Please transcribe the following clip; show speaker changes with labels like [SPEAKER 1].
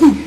[SPEAKER 1] Mm.